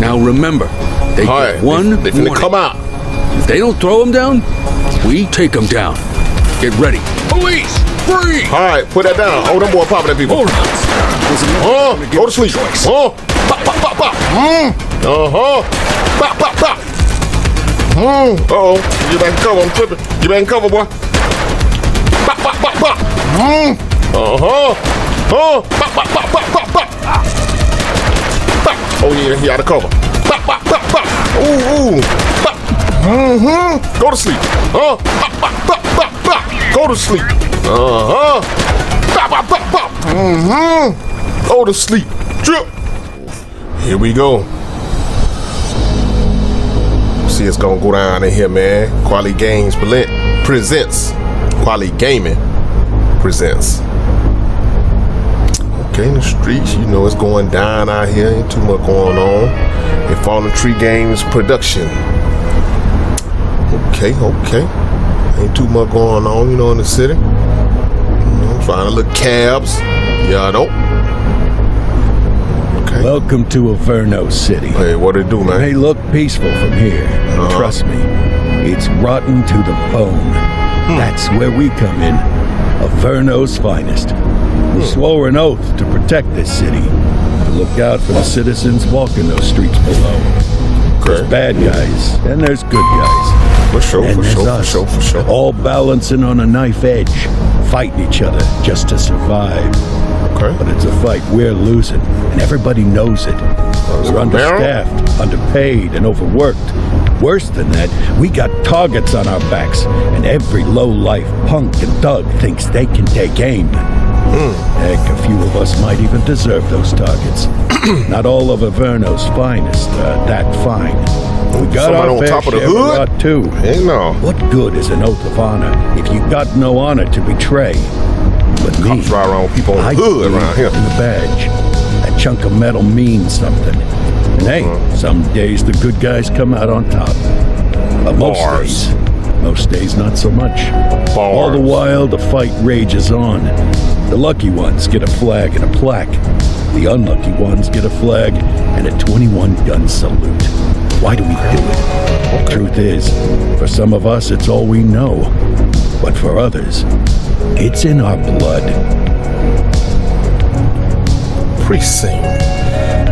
Now remember, they All get right. one They, they finna warning. come out. If they don't throw him down, we take him down. Get ready. Police, free! All right, put that down. Oh, them boy popping at people. Hold on. Listen, Oh, I'm gonna give go to sleep. choice. Oh, pop, pop, pop, pop. Mm. Uh-huh. Pop, pop, pop. Mm. Uh-oh. Get back in cover. I'm tripping. Get back in cover, boy. Pop, pop, pop, pop. Mm. Uh-huh. Oh, pop, pop, pop, pop, pop, pop. Oh, yeah, he out of cover. Pop, pop, pop, pop. Ooh, ooh. Pop. Mm-hmm. Go to sleep. Uh, pop, pop, pop, pop, pop. Go to sleep. Uh-huh. Pop, pop, pop, pop. Mm-hmm. Go to sleep. Drip. Here we go. See, it's gonna go down in here, man. Quality Games presents. Quality Gaming presents. Okay, in the streets, you know it's going down out here. Ain't too much going on. A Fallen Tree Games production. Okay, okay. Ain't too much going on, you know, in the city. You know, trying to look cabs. Yeah, I don't. Okay. Welcome to Averno City. hey, what it do, man? May look peaceful from here. Uh-huh. Trust me, it's rotten to the bone. Hmm. That's where we come in. Averno's finest. We swore an oath to protect this city, to look out for the citizens walking those streets below. There's Okay. bad guys, and there's good guys. For sure, and for sure, for sure, for sure. all balancing on a knife edge, fighting each other just to survive. Okay. But it's a fight we're losing, and everybody knows it. We're understaffed, underpaid, and overworked. Worse than that, we got targets on our backs, and every low-life punk and thug thinks they can take aim. Heck, a few of us might even deserve those targets. Not all of Averno's finest are that fine. We got Somebody our on fair top of the hood? too. Hey, no. What good is an oath of honor if you got no honor to betray? But me, Cops ride around with people on the hood around here. in the badge. That chunk of metal means something. And hey, Uh-huh. some days the good guys come out on top. But most Bars. days, most days not so much. All the while, the fight rages on. The lucky ones get a flag and a plaque. The unlucky ones get a flag and a 21 gun salute. Why do we do it? Truth is, for some of us, it's all we know. But for others, it's in our blood. Precinct.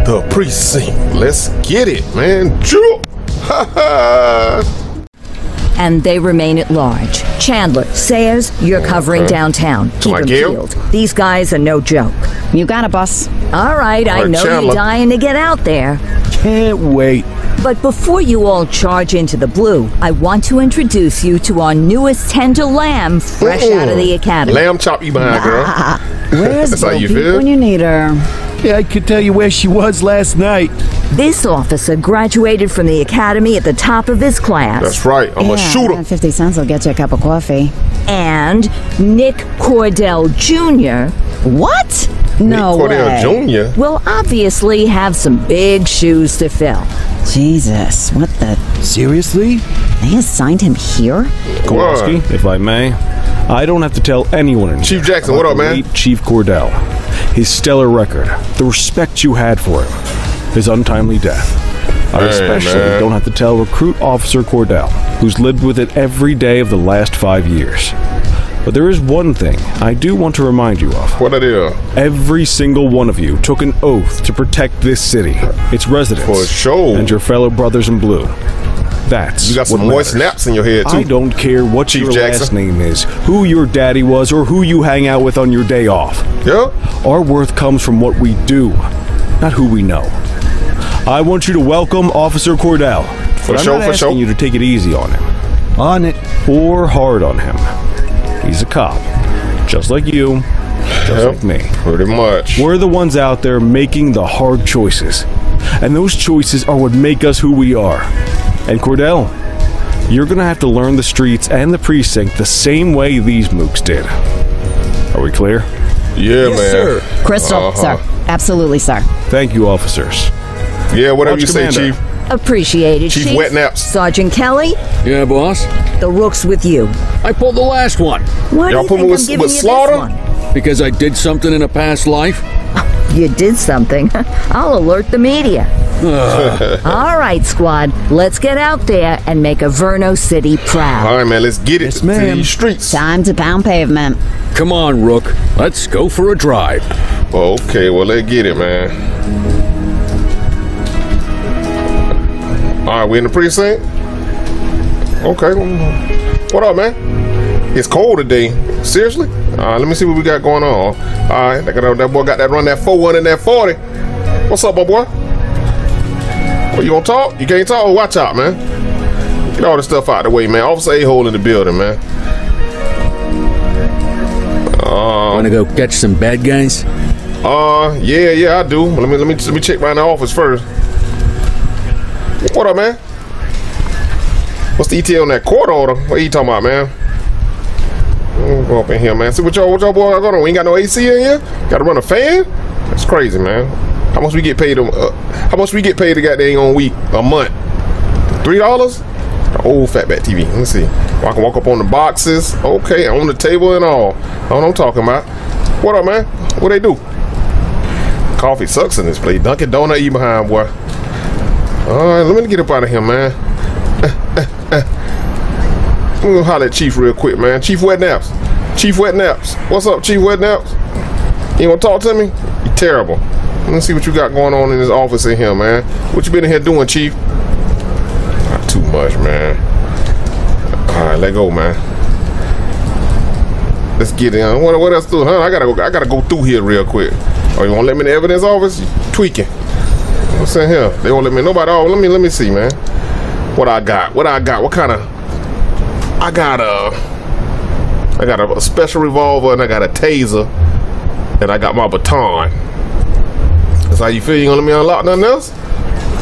The precinct. Let's get it, man. Ha ha. And they remain at large. Chandler, Sayers, you're oh, covering downtown. Keep my them Gail? peeled. These guys are no joke. You got it, boss. All right, I Alright, know Chandler. you're dying to get out there. Can't wait. But before you all charge into the blue, I want to introduce you to our newest tender lamb fresh out of the academy. Lamb chop you behind, girl. Where's That's how you feel? when you need her? Yeah, I could tell you where she was last night. This officer graduated from the academy at the top of his class. That's right. I'm a yeah, shooter. that 50 cents will get you a cup of coffee. and Nick Cordell Jr. What? No Cordell way. Jr. will obviously have some big shoes to fill. Jesus, what the? Seriously? They assigned him here? Kowalski, if I may. I don't have to tell anyone Chief Jackson, what up, man? Chief Cordell, his stellar record, the respect you had for him, his untimely death. I Hey, especially man. don't have to tell Recruit Officer Cordell, who's lived with it every day of the last five years. But there is one thing I do want to remind you of. What it is? Every single one of you took an oath to protect this city, its residents, For sure. and your fellow brothers in blue. That's You got some what moist naps in your head, too. I don't care what Chief your Jackson. last name is, who your daddy was, or who you hang out with on your day off. Yeah? Our worth comes from what we do, not who we know. I want you to welcome Officer Cordell. For but I'm sure, not for asking sure. you to take it easy on him, On it. or hard on him. He's a cop, just like you, just Yep. like me. Pretty much. We're the ones out there making the hard choices. And those choices are what make us who we are. And Cordell, you're gonna have to learn the streets and the precinct the same way these mooks did. Are we clear? Yeah, Yes, man. sir. Crystal, Uh-huh. sir. Absolutely, sir. Thank you, officers. Yeah, whatever Watch you say, Chief. Appreciated, Chief Chief. Wet Naps. Sergeant Kelly, Yeah, boss? the rook's with you. I pulled the last one Why do Y'all you put think with- I'm giving with you Slaughter? this one? because I did something in a past life. You did something, I'll alert the media. All right, squad, let's get out there and make Averno City proud. All right, man, let's get it Yes, to ma'am. these streets. Time to pound pavement. Come on, Rook. Let's go for a drive. Okay, well, let's get it, man. All right, we in the precinct? Okay. What up, man? It's cold today. Seriously? Right, let me see what we got going on. All right, that, that boy got that run that 4 and that 40. What's up, my boy? What, you gonna talk? You can't talk? Watch out, man. Get all this stuff out of the way, man. Officer A-hole in the building, man. Want to go catch some bad guys? Uh, yeah, yeah, I do. Let me let me let me check around the office first. What up, man? What's the ETA on that court order? What are you talking about, man? Go up in here, man. See what y'all what y'all boy got going on? We ain't got no AC in here. Got to run a fan? That's crazy, man. How much we get paid? A, uh, how much we get paid a goddamn on week a month? Three dollars? Old fatback TV. Let me see. I can walk up on the boxes. Okay, on the table and all. That's what I'm talking about. What up, man? What they do? Coffee sucks in this place. Dunkin' Donut you behind, boy. All right, let me get up out of here, man. I'm gonna holler at Chief real quick, man. Chief Wet Naps. Chief Wet Naps. What's up, Chief Wet Naps? You wanna talk to me? You terrible. Let me see what you got going on in this office in here, man. What you been in here doing, Chief? Not too much, man. All right, let go, man. Let's get in. What, what else do? Huh? I gotta go. I gotta go through here real quick. Oh, you want to let me in the evidence office? You tweaking. What's in here? They won't let me. Nobody. Oh, let me. Let me see, man. What I got? What I got? What kind of? I got a. I got a, a special revolver and I got a taser, and I got my baton. That's how you feel? You gonna let me unlock nothing else?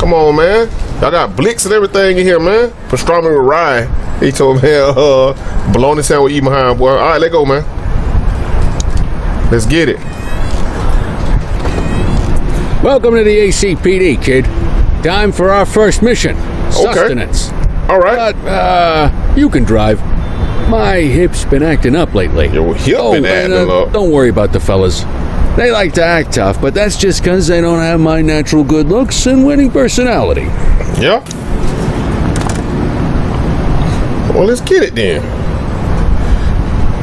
Come on, man. Y'all got blicks and everything in here, man. Pastrami with Ryan. He told me, uh, bologna sandwich eat behind, boy. All right, let go, man. Let's get it. Welcome to the ACPD, kid. Time for our first mission. Sustenance. All right. But, uh, you can drive. My hip's been acting up lately. Your hip oh, been acting uh, up. Don't worry about the fellas. They like to act tough, but that's just because they don't have my natural good looks and winning personality. Yeah. Well, let's get it then.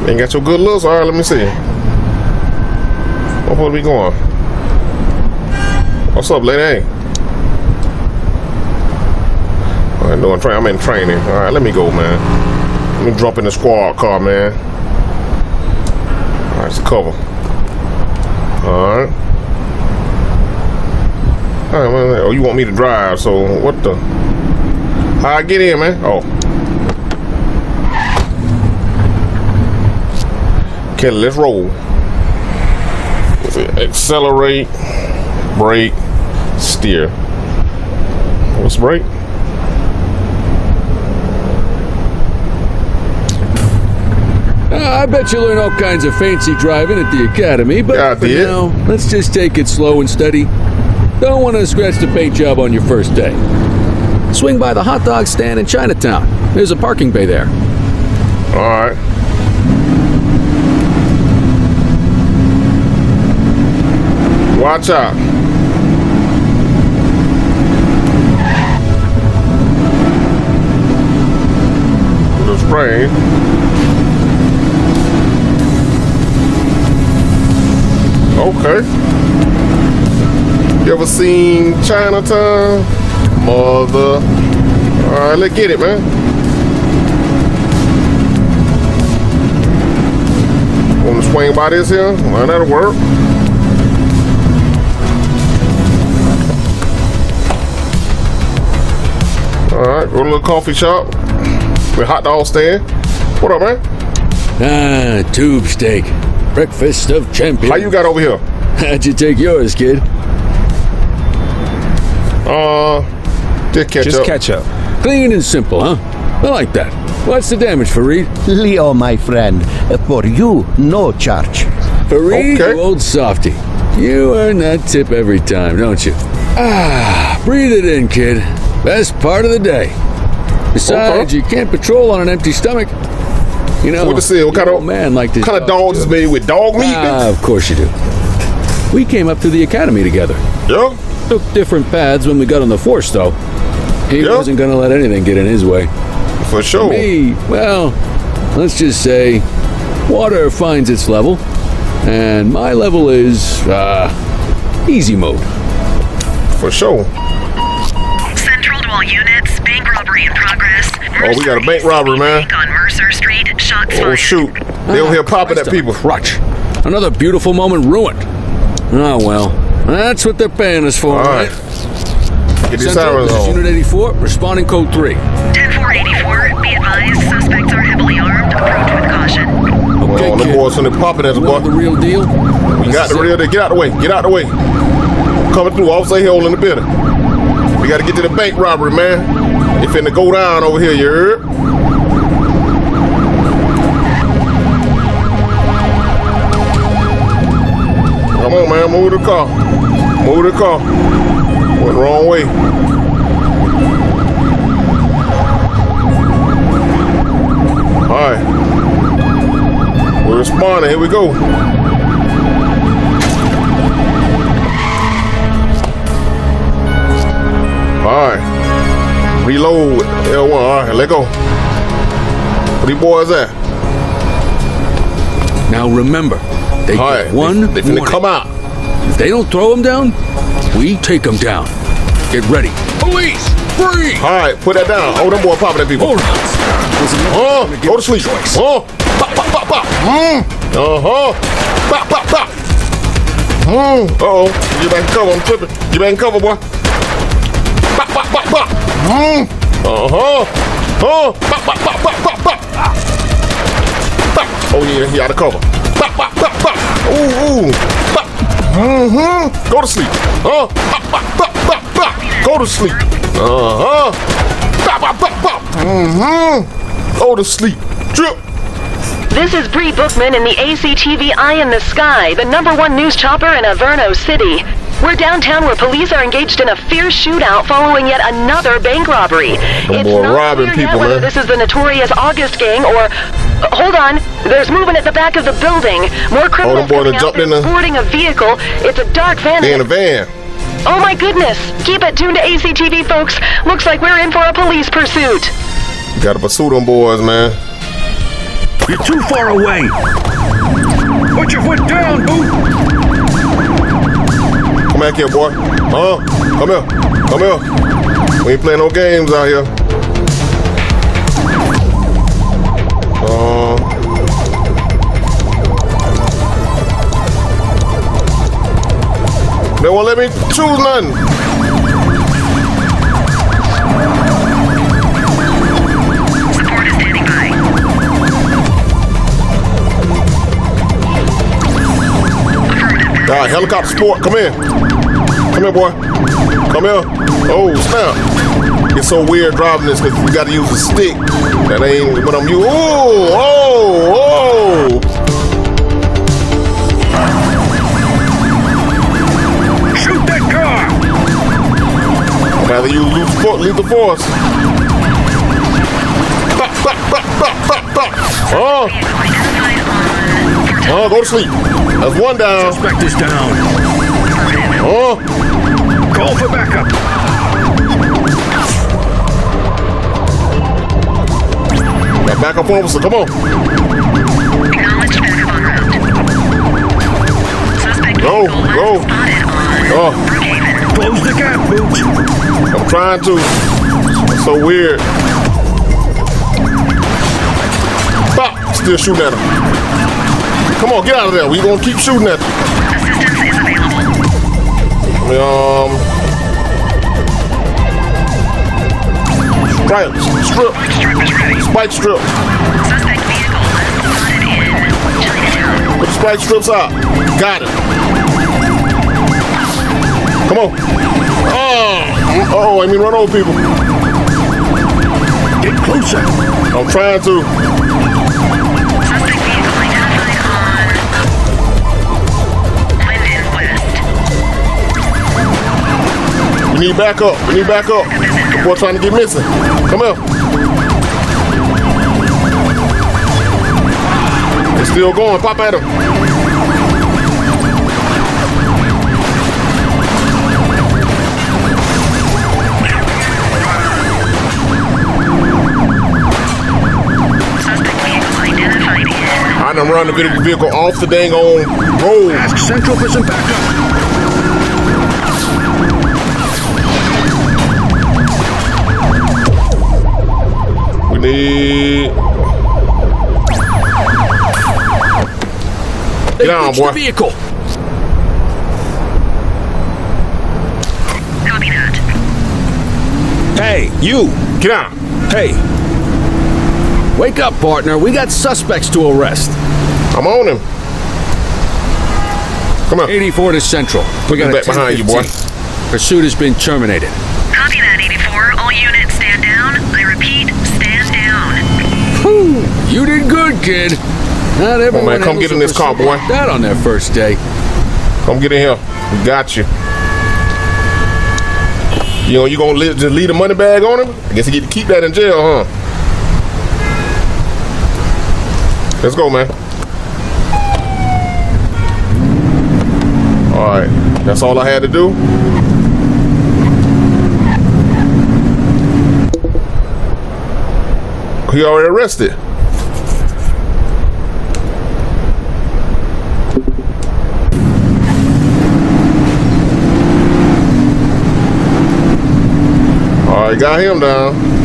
Ain't got your good looks. All right, let me see. What way we going? What's up, lady? All right, no, I'm, tra- I'm in training. All right, let me go, man. Let me jump in the squad car, man. All right, it's a cover. All right. All right, man. Oh, you want me to drive? So what the? I get in, man? Oh. Okay, let's roll. Accelerate, brake, steer. What's brake? I bet you learn all kinds of fancy driving at the academy, but Yeah, for did. now, let's just take it slow and steady. Don't want to scratch the paint job on your first day. Swing by the hot dog stand in Chinatown. There's a parking bay there. All right. Watch out. The spray. Okay. You ever seen Chinatown? Mother. All right, let's get it, man. Want to swing by this here? Well, that'll work. All right, go to a little coffee shop with hot dog stand. What up, man? Ah, tube steak. Breakfast of champions. How you got over here? How'd you take yours, kid? Uh, just catch Just up. catch up. Clean and simple, huh? I like that. What's the damage, Fareed? Leo, my friend, for you, no charge. Fareed, Okay. you old softy. You earn that tip every time, don't you? Ah, breathe it in, kid. Best part of the day. Besides, Okay. you can't patrol on an empty stomach. You know, What to say? What kind of old man like this? Kind of dogs is made with dog meat? Ah, of course you do. We came up through the academy together. Yeah? Took different paths when we got on the force, though. He Yeah. wasn't gonna let anything get in his way. For sure. Me, well, let's just say, water finds its level, and my level is uh, easy mode. For sure. Central to all units, bank robbery in progress. Mercer Oh, we got a bank robbery, man. Bank on Mercer Street, shots Oh, fired. shoot. They over hear popping at Christ on a people. Crutch. Another beautiful moment ruined. Oh well, that's what they're paying us for, All right? right. Get these Central, sirens this is on. Unit 84, responding code 3. 10484, be advised, suspects are heavily armed. Approach with caution. Okay, Well, them kid. boys from the popping at us, You the real deal? We got the real deal. Get out of the way. Get out of the way. Coming through. Officer Hill in the building. We got to get to the bank robbery, man. They finna go down over here, you heard? Man. Move the car. Move the car. Went the wrong way. All right. We're responding. Here we go. All right. Reload L1. All right, let go. Where these boys at? Now remember, they All get right. one They, they finna warning. come out. If they don't throw them down, we take them down. Get ready. Police, free! All right, put that down. Hold them boy popping at people. Hold on. Oh, go to sleep. Oh, pop, pop, pop, pop. Mm. Uh-huh. Pop, pop, pop. Mm. Uh-oh. You back in cover. I'm tripping. You back in cover, boy. Pop, pop, pop, pop. Mm. Uh-huh. Oh, pop, pop, pop, pop, pop, pop. Pop. Oh, yeah, he out of cover. Ooh, ooh. Pop. Mm-hmm. Go to sleep. Uh, pop, pop, pop, pop, pop. Go to sleep. Uh-huh. Pop, pop, pop, pop. Mm-hmm. Go to sleep. Drip. This is Bree Bookman in the ACTV Eye in the Sky, the number one news chopper in Averno City. We're downtown where police are engaged in a fierce shootout following yet another bank robbery. it's boy not robbing clear yet people, whether man. this is the notorious August gang or... Hold on, there's movement at the back of the building. More criminals boy coming that out. jumped They're in the- boarding a vehicle. It's a dark van. They in a van. Oh my goodness! Keep it tuned to ACTV, folks. Looks like we're in for a police pursuit. You gotta pursue them boys, man. You're too far away. Put your foot down, boot. Come back here, boy. Huh? Come here. Come here. We ain't playing no games out here. They won't let me choose by. All right, helicopter sport, come in. Come here, boy. Come here. Oh, snap. It's so weird driving this because we got to use a stick. That ain't what I'm using. Oh, oh, oh. Rather use lethal force. Lethal force. Bop, bop, bop, bop, bop, bop. Oh, oh, go to sleep. That's one down. Suspect is down. Oh, Call for backup. got backup officer. Come on. Acknowledged backup en route. Suspect Go, go. last spotted on Oh. Close the gap, Boots. I'm trying to. It's so weird. Bop, still shooting at him. Come on, get out of there. We gonna keep shooting at available. Um, strip, strip, spike strip. Put spike strips out. Got it. Come on. Oh, oh, I mean run over people. Get closer. I'm trying to. Suspect vehicle identified on Linden West. We need backup. We need backup. The boy trying to get missing. Come here. It's still going. Pop at him. And run the vehicle vehicle off the dang on road. Ask Central for some backup. We need. They Get on, boy. the vehicle. Copy that. Hey, you! Get out. Hey, Wake up, partner. We got suspects to arrest. I'm on him. Come on. 84 to Central. We got a Back behind you, boy. 10-15. Pursuit has been terminated. Copy that, 84. All units stand down. I repeat, stand down. You did good, kid. Not everyone Oh, man, come get in this car, boy. like That on their first day. Come get in here. We got you. You know, you gonna li- just leave the money bag on him? I guess you get to keep that in jail, huh? Let's go, man. All right, that's all I had to do. He already arrested. All right, got him down.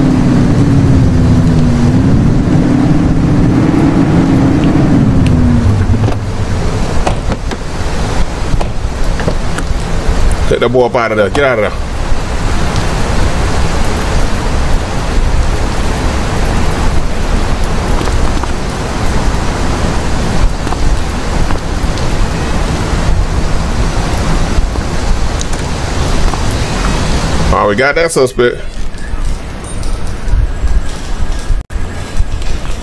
Take that boy up out of there. Get out of there. All right, we got that suspect.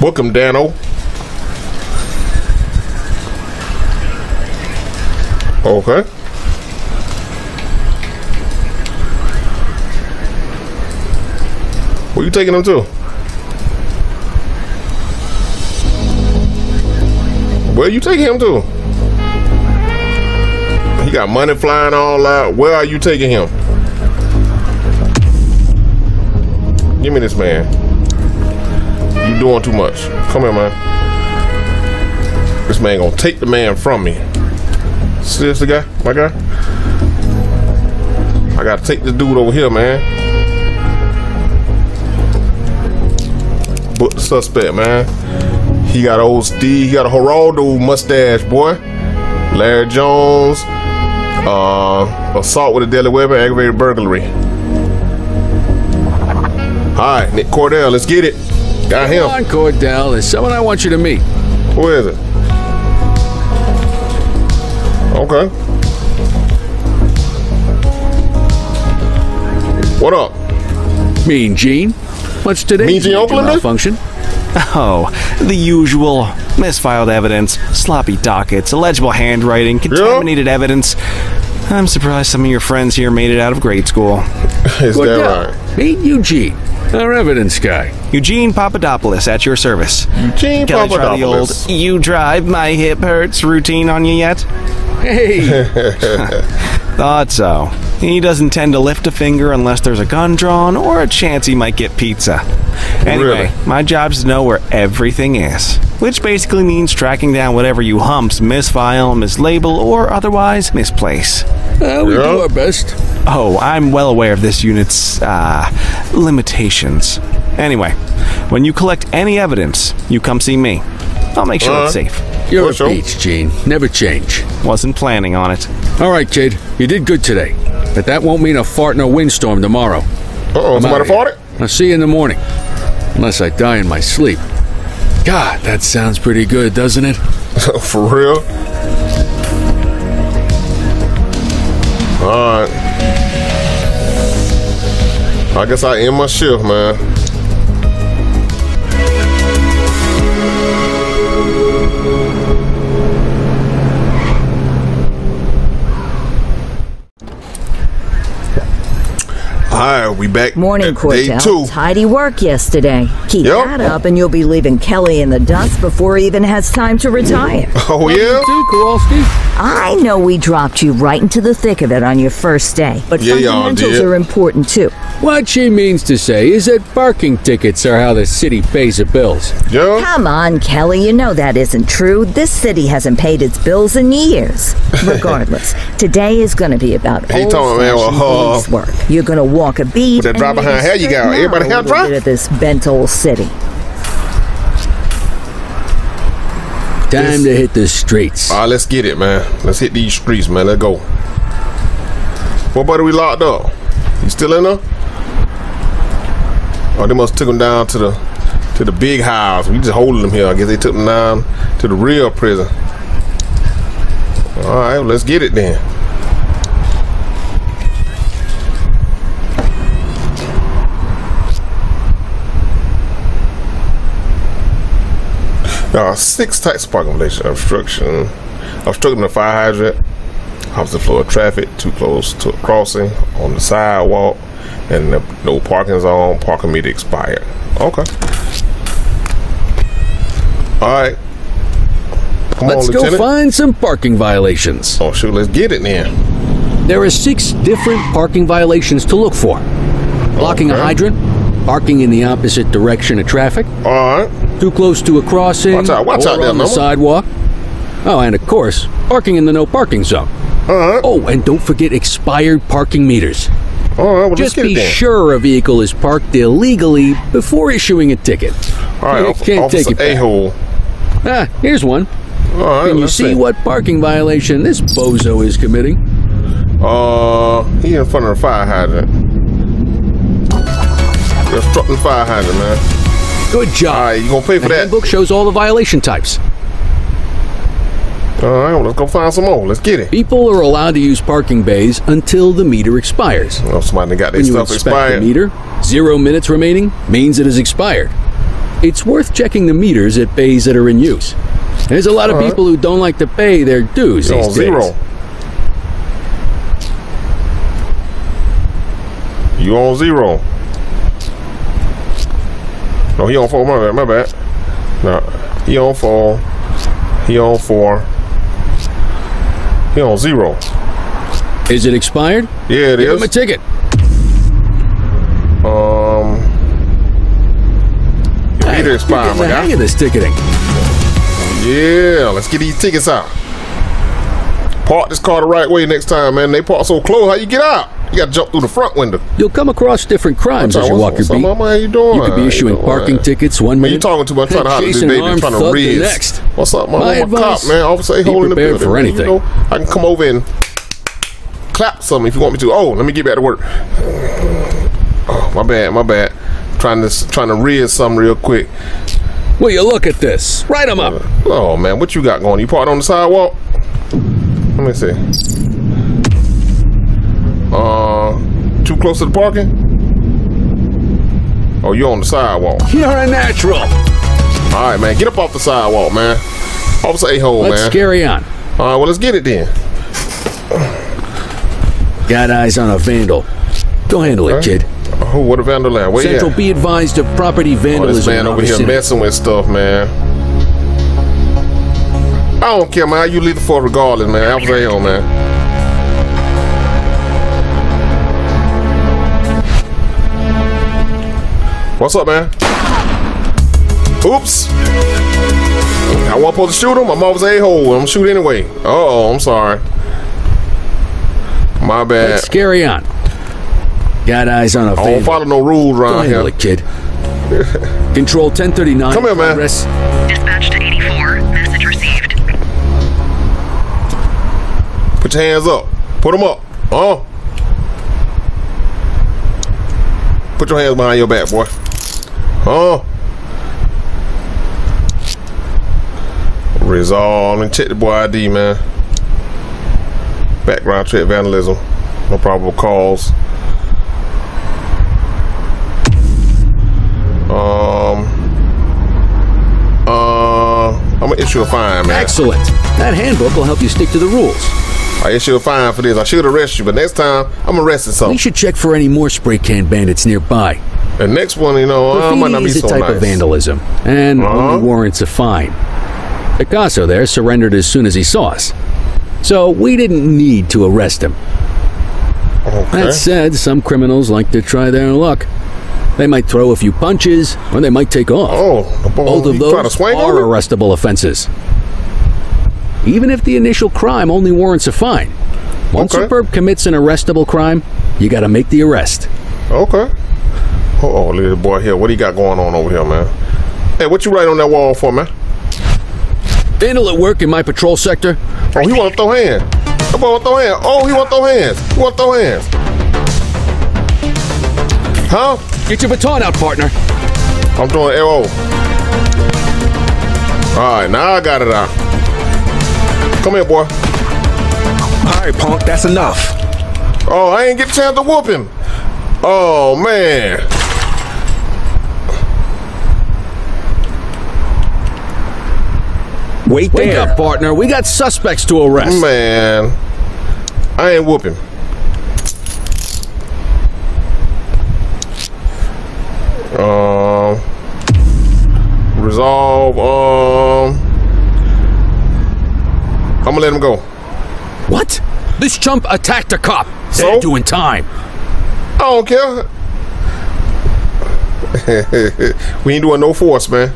Book him, Danno. Okay. Where you taking him to? Where you taking him to? He got money flying all out. Where are you taking him? Give me this man. You doing too much. Come here, man. This man gonna take the man from me. See this guy? My guy? I gotta take this dude over here, man. Suspect, man. He got old Steve. He got a Geraldo mustache, boy. Larry Jones. Uh, assault with a deadly weapon, aggravated burglary. All right, Nick Cordell, let's get it. Got Come him. on, Cordell. There's someone I want you to meet. Who is it? Okay. What up? Mean Gene. What's today? Mean Gene Okerlund? Function. Oh, the usual. Misfiled evidence, sloppy dockets, illegible handwriting, contaminated evidence. I'm surprised some of your friends here made it out of grade school. Is that Cordell. right? Meet Eugene, our evidence guy. Eugene Papadopoulos at your service. Eugene Can I try the old Papadopoulos. you drive, my hip hurts routine on you yet? Hey, Thought so. He doesn't tend to lift a finger unless there's a gun drawn or a chance he might get pizza. Anyway, Really? my job's to know where everything is. Which basically means tracking down whatever you humps misfile, mislabel, or otherwise misplace. uh, we Yeah. do our best. Oh, I'm well aware of this unit's, uh, limitations. Anyway, when you collect any evidence, you come see me. I'll make sure it's safe. You're a sure. peach, Gene. Never change. Wasn't planning on it. All right, kid. You did good today. But that won't mean a fart in a windstorm tomorrow. Uh-oh, somebody outta here. fought it? I'll see you in the morning. Unless I die in my sleep. God, that sounds pretty good, doesn't it? For real? Alright. I guess I end my shift, man. Right, we back. Morning, at Day Cordell. two. Tidy work yesterday. Keep Yep. that up, and you'll be leaving Kelly in the dust before he even has time to retire. Oh yeah. Too, Kowalski? I know we dropped you right into the thick of it on your first day, but Yeah, fundamentals are important too. What she means to say is that parking tickets are how the city pays the bills. Yeah. Come on, Kelly, you know that isn't true. This city hasn't paid its bills in years. Regardless, today is going to be about He old told me, man, well, uh, police work. You're going to walk a beat. With that and dry behind hair you got, everybody out hair a dry? of this bent old city. Time to hit the streets. All right, let's get it, man. Let's hit these streets, man. Let's go. What buddy we locked up? You still in there? Oh, they must took him down to the to the big house. We just holding him here. I guess they took him down to the real prison. All right, well, let's get it then. There are six types of parking violation: obstruction, obstructing the fire hydrant, opposite flow of traffic, too close to a crossing on the sidewalk, and no, no parking zone. Parking meter expired. Okay. All right. Come Let's on, go Lieutenant. find some parking violations. Oh shoot, let's get it then. There are six different parking violations to look for blocking a hydrant, parking in the opposite direction of traffic, All right. too close to a crossing, Watch out, watch or out there, on the sidewalk. Oh, and of course, parking in the no parking zone. All right. Oh, and don't forget expired parking meters. All right. Well, Just be sure a vehicle is parked illegally before issuing a ticket. All right. You can't Officer take it back. A-hole. Ah, here's one. All right. Can you let's see what parking violation this bozo is committing? Uh, he in front of the fire hydrant. You're fire hydrant, man. Good job. All right, you gonna pay for the that? handbook shows all the violation types. All right, well, let's go find some more. Let's get it. People are allowed to use parking bays until the meter expires. Oh, somebody got their stuff expired. the meter, zero minutes remaining means it is expired. It's worth checking the meters at bays that are in use. There's a lot of All right. people who don't like to pay their dues You're these days. zero. You on zero. No, he on four. My bad. My bad. No, he on four. He on four. He on zero. Is it expired? Yeah, it Give is. him a ticket. Um, Hey, expired, my the hang of this ticketing. Yeah, let's get these tickets out. Park this car the right way next time, man. They park so close. How you get out? You got to jump through the front window. You'll come across different crimes as you walk your beat. mama? How you doing? You could be issuing parking tickets one Man, minute. you talking too much? Trying to at this baby, trying to read. next. What's up? My I'm a cop, man. Officer A be hole in the building. for anything. You know, I can come over and clap some if you want me to. Oh, let me get back to work. Oh, my bad, my bad. Trying to trying to read some real quick. Will you look at this? Write them up. Oh man, what you got going? You parked on the sidewalk? Let me see. Uh, too close to the parking? Oh, you're on the sidewalk? You're a natural. All right, man, get up off the sidewalk, man. Officer a hole, Let's carry on. All right, well, let's get it then. Got eyes on a vandal. Go handle it, Okay. kid. Oh, what a vandal at? Where Central be advised of property at? Oh, vandalism. this man over here city. messing with stuff, man. I don't care, man. You leave the for regardless, man. Officer a hole, man. What's up, man? Oops. I wasn't supposed to shoot him. I'm always a hole. I'm gonna shoot anyway. Uh oh, I'm sorry. My bad. Let's carry on. Got eyes on a I don't follow no rules Go around handle here. it, kid. Control 1039. Come here, man. Progress. Dispatch to 84. Message received. Put your hands up. Put them up. Oh. Put your hands behind your back, boy. Oh. Resolve and check the boy ID, man. Background check vandalism. No probable cause. Um. Uh. I'm gonna issue a fine, man. Excellent. That handbook will help you stick to the rules. I guess you're fine for this. I should arrest you, but next time I'm arresting We something. should check for any more spray can bandits nearby. The next one, you know, uh, might not Graffiti be is a so type nice. of vandalism, and Uh-huh. only warrants a fine. Picasso there surrendered as soon as he saw us, so we didn't need to arrest him. Okay. That said, some criminals like to try their luck. They might throw a few punches, or they might take off. Oh, Both of those are arrestable offenses. Even if the initial crime only warrants a fine, once Okay. a perp commits an arrestable crime, you gotta make the arrest. Okay. Oh, oh, look at the boy here. What do you got going on over here, man? Hey, what you write on that wall for, man? Vandal at work in my patrol sector. Oh, he want to throw hands. That boy want to throw hands. Oh, he want to throw hands. He want to throw hands. Huh? Get your baton out, partner. I'm throwing arrow. All right, now I got it out. Come here, boy. All right, punk, that's enough. Oh, I ain't get a chance to whoop him. Oh man. Wait Wake there. up, partner. We got suspects to arrest. Man. I ain't whooping. Um resolve um I'm gonna let him go. What? This chump attacked a cop. So? They're doing time. I don't care. we ain't doing no force, man.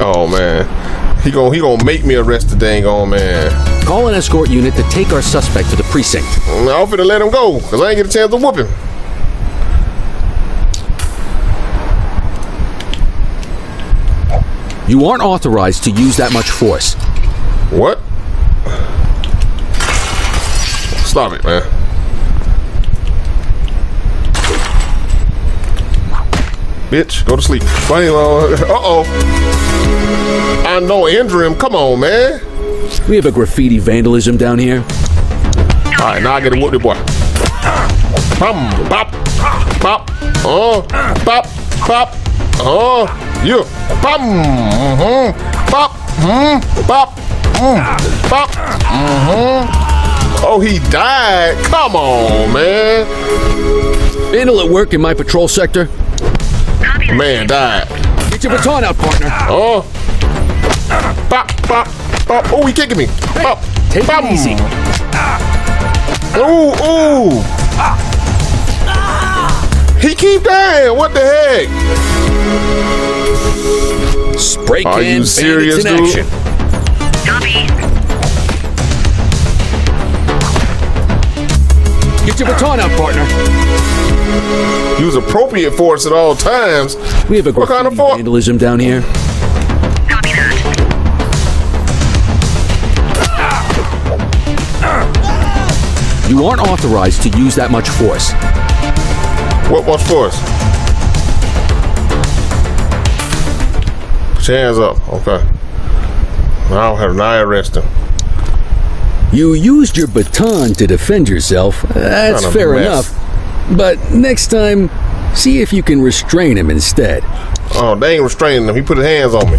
Oh man. He gon' he gonna make me arrest the dang on man. Call an escort unit to take our suspect to the precinct. I'm offer to let him go, cause I ain't get a chance to whoop him. You aren't authorized to use that much force. What? Stop it, man. Bitch, go to sleep. Funny, Uh oh. I know, injure. Come on, man. We have a graffiti vandalism down here. All right, now I get to whoop boy. Bum, bop, bop, uh, bop, bop, uh, you, bum, mm-hmm, bop, mm, bop, mm, bop, mm-hmm. Oh, he died. Come on, man. Vandal at work in my patrol sector. Man died. Get your baton out, partner. Oh, bop, bop, bop. Oh, he kicking me. Bop, Take bop. it easy. Ooh, ooh. He keep dying. What the heck? Spray can Are you serious, dude? action. Get your baton out, partner. Use appropriate force at all times. We have a What kind of force? vandalism down here. You aren't authorized to use that much force. What much force? Put your hands up. Okay. Now I have now I arrest him. You used your baton to defend yourself. That's Son of a fair mess. enough. But next time, see if you can restrain him instead. Oh, they ain't restraining him. He put his hands on me.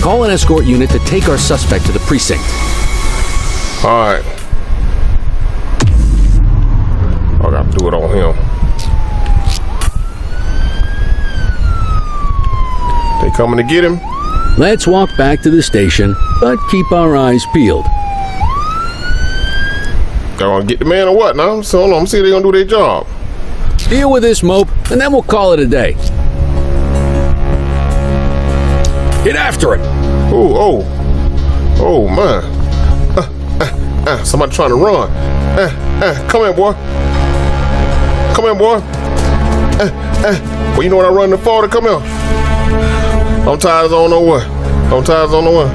Call an escort unit to take our suspect to the precinct. All right. I gotta do it on him. They coming to get him. Let's walk back to the station, but keep our eyes peeled. Gonna get the man or what now? So hold on, I'm see if they gonna do their job. Deal with this mope, and then we'll call it a day. Get after it! Oh, oh, oh man. Uh, uh, uh, somebody trying to run. Uh, uh, come here, boy. Come here, boy. Uh, uh. Well, you know what I run the for to come here. I'm tired as I don't know what. I'm tired as I don't know what.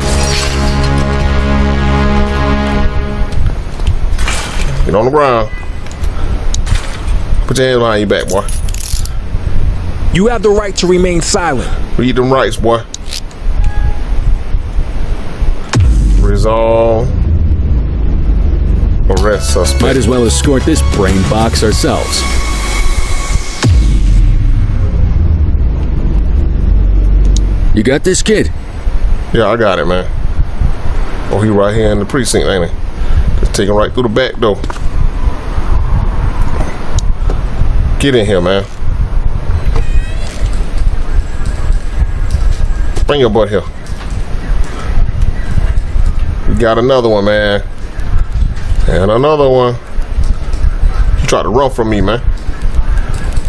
Get on the ground. Put your hands behind your back, boy. You have the right to remain silent. Read them rights, boy. Resolve. Arrest suspect. Might as well escort this brain box ourselves. You got this, kid? Yeah, I got it, man. Oh, he right here in the precinct, ain't he? Just take him right through the back door. Get in here, man. Bring your butt here. We got another one, man. And another one. You tried to run from me, man.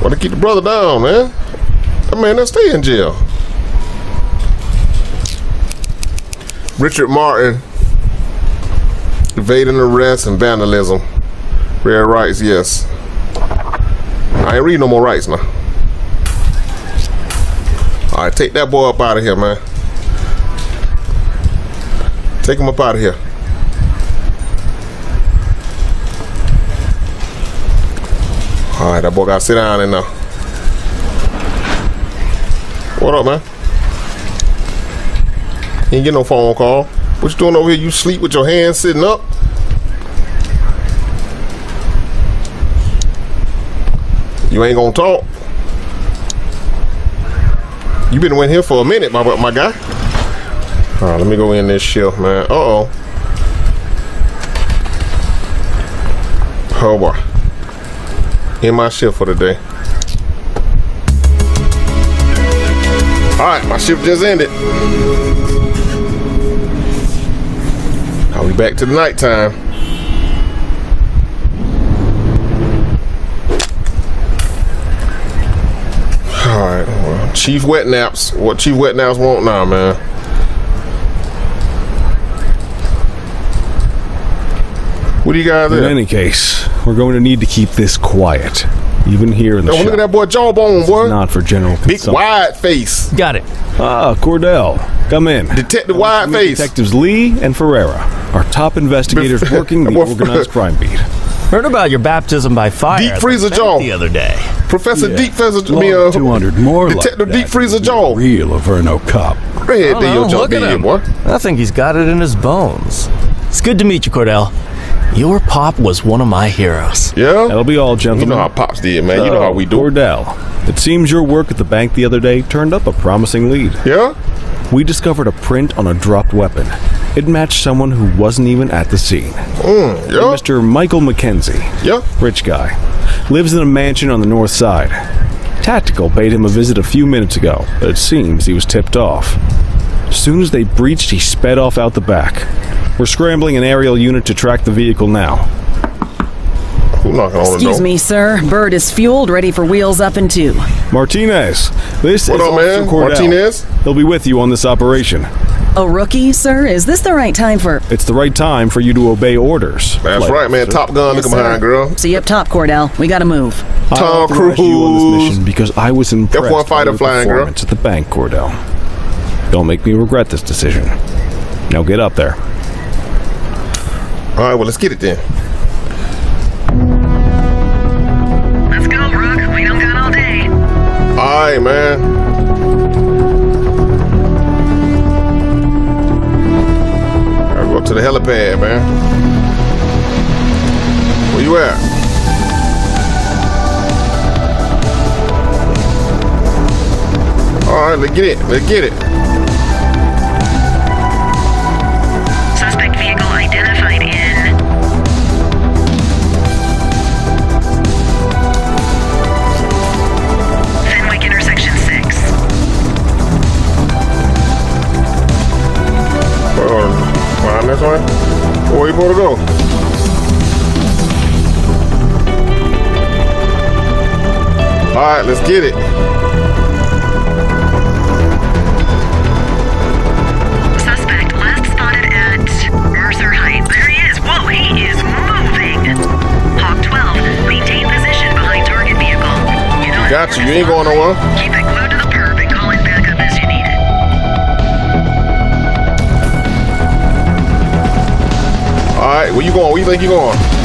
Want to keep the brother down, man. That man, that stay in jail. Richard Martin, evading arrest and vandalism. Rare rights, yes. I ain't reading no more rights now. All right, take that boy up out of here, man. Take him up out of here. All right, that boy got to sit down in there. What up, man? You ain't get no phone call. What you doing over here? You sleep with your hands sitting up? You ain't gonna talk. You been in here for a minute, my my guy. All right, let me go in this shift, man. Uh oh. Oh boy. In my shift for the day. All right, my shift just ended. I'll be back to the nighttime. All right, well, Chief Wet Naps. What Chief Wet Naps want now, man? What do you guys In there? any case, we're going to need to keep this quiet, even here in the Oh, look at that boy jawbone, boy. Not for general Big consumption. wide face. Got it. Ah, Cordell, come in. Detective Wide Face. Detectives Lee and Ferreira, our top investigators working the organized crime beat. Heard about your baptism by fire Deep at the freezer bank jaw. the other day. Professor Deep Freezer, Log me, uh, 200 more Detective like Deep that. Freezer You're Jaw. Real Averno cop. Red deal, no, jump look at him. boy. I think he's got it in his bones. It's good to meet you, Cordell. Your pop was one of my heroes. Yeah? That'll be all, gentlemen. You gentlemen. know how Pops did, man. You know how we do. Cordell, it seems your work at the bank the other day turned up a promising lead. Yeah? We discovered a print on a dropped weapon. It matched someone who wasn't even at the scene. Mm, yeah? Mr. Michael McKenzie, Yeah? rich guy, lives in a mansion on the north side. Tactical paid him a visit a few minutes ago, but it seems he was tipped off. As soon as they breached, he sped off out the back. We're scrambling an aerial unit to track the vehicle now. Who knocking on the door? Excuse me, sir. Bird is fueled, ready for wheels up in two. Martinez, this what is up, man? Cordell. Martinez. He'll be with you on this operation. A rookie, sir? Is this the right time for. It's the right time for you to obey orders. That's Like- right, man. Top gun, Yes, look behind, girl. See you up top, Cordell. We gotta move. I Tom authorized you on this mission because I was impressed F1 by fighter your flying, girl. performance at the bank, Cordell. Don't make me regret this decision. Now get up there. All right, well, let's get it then. Let's go, Rook. We don't got all day. All right, man. To the helipad, man. Where you at? All right, let's get it. Let's get it. Get it. Suspect last spotted at Mercer Heights. There he is. Whoa, he is moving. Hawk 12, maintain position behind target vehicle. You know Got you. You ain't going nowhere. Keep it glued to the perp and call in backup as you need it. All right, where you going? Where you think you going?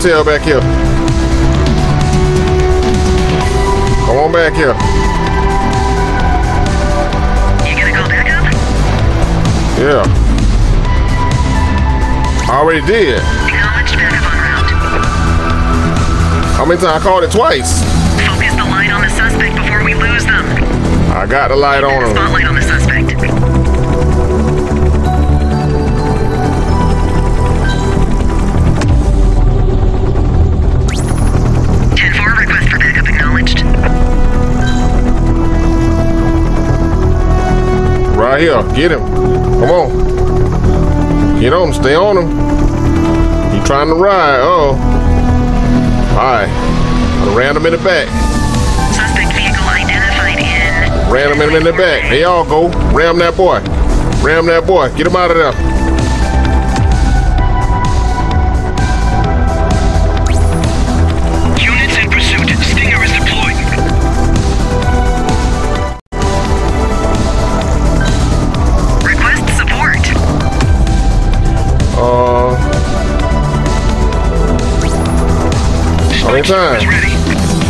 Tail back here. Come on back here. You gonna call backup? Yeah. I already did. Acknowledged backup en route. How many times I called it twice? Focus the light on the suspect before we lose them. I got the light on him. Spotlight on the suspect. Right here. Get him. Come on. Get on him. Stay on him. He trying to ride. Oh. Alright. I ran him in the back. Suspect vehicle identified in. Ram him in the back. They all go. Ram that boy. Ram that boy. Get him out of there. How many times?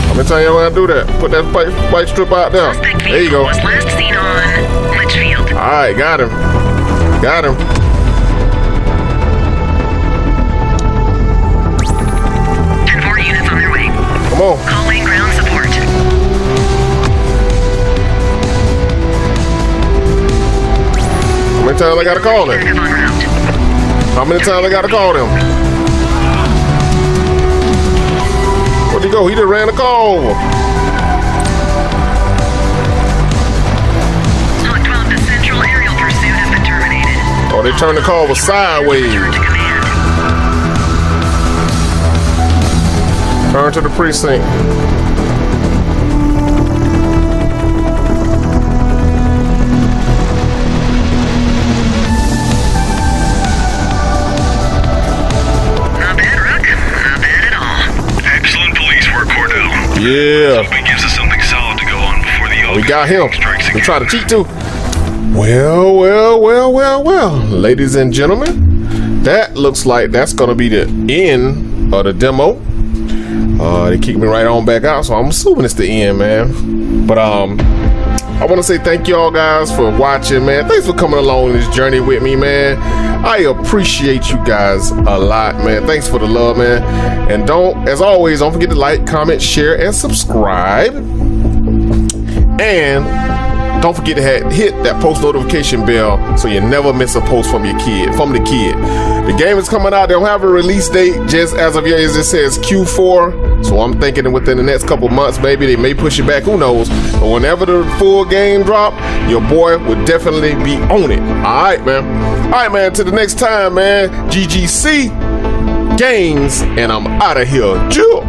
How many times y'all gonna do that? Put that fight strip out there. There you go. Was last seen on Litchfield. All right, got him. Got him. Ten four units on their way. Come on. Calling ground support. How many times I gotta call them? How many times I gotta call him? Go? He just ran the call over. Hawk 12 to central aerial pursuit has been terminated. Oh, they turned the call over sideways. Turn to the precinct. Yeah. It gives us something solid to go on before the We got him. We try to cheat too. Well, well, well, well, well. Ladies and gentlemen, that looks like that's gonna be the end of the demo. Uh, they kicked me right on back out, so I'm assuming it's the end, man. But um, I want to say thank y'all guys for watching, man. Thanks for coming along this journey with me, man. I appreciate you guys a lot, man. Thanks for the love, man. And don't, as always, don't forget to like, comment, share, and subscribe. And don't forget to hit that post notification bell so you never miss a post from your kid, from the kid. The game is coming out. They don't have a release date just as of yet. It says Q4. So I'm thinking within the next couple months, maybe they may push it back. Who knows? But whenever the full game drop, your boy will definitely be on it. All right, man. All right, man. Till the next time, man. GGC games, and I'm out of here. Jill.